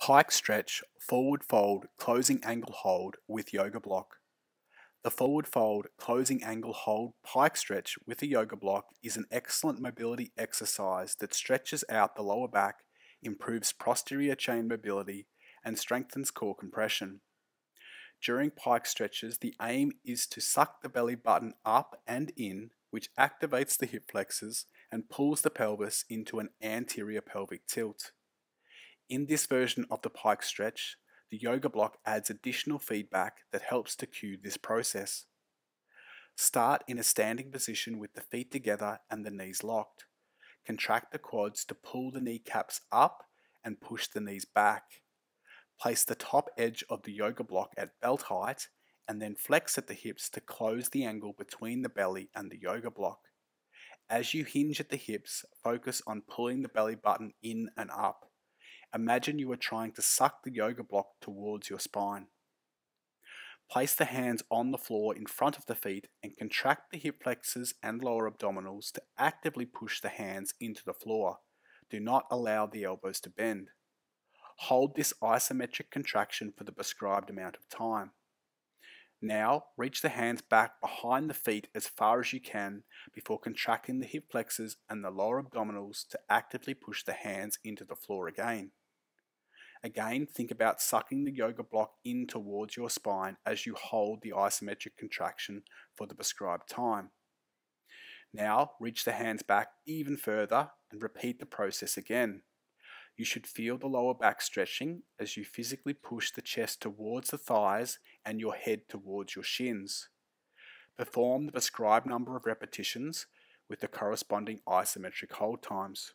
Pike stretch, forward fold, closing angle hold with yoga block. The forward fold, closing angle hold pike stretch with a yoga block is an excellent mobility exercise that stretches out the lower back, improves posterior chain mobility, and strengthens core compression. During pike stretches, the aim is to suck the belly button up and in, which activates the hip flexors and pulls the pelvis into an anterior pelvic tilt. In this version of the pike stretch, the yoga block adds additional feedback that helps to cue this process. Start in a standing position with the feet together and the knees locked. Contract the quads to pull the kneecaps up and push the knees back. Place the top edge of the yoga block at belt height and then flex at the hips to close the angle between the belly and the yoga block. As you hinge at the hips, focus on pulling the belly button in and up. Imagine you are trying to suck the yoga block towards your spine. Place the hands on the floor in front of the feet and contract the hip flexors and lower abdominals to actively push the hands into the floor. Do not allow the elbows to bend. Hold this isometric contraction for the prescribed amount of time. Now, reach the hands back behind the feet as far as you can before contracting the hip flexors and the lower abdominals to actively push the hands into the floor again. Again, think about sucking the yoga block in towards your spine as you hold the isometric contraction for the prescribed time. Now, reach the hands back even further and repeat the process again. You should feel the lower back stretching as you physically push the chest towards the thighs and your head towards your shins. Perform the prescribed number of repetitions with the corresponding isometric hold times.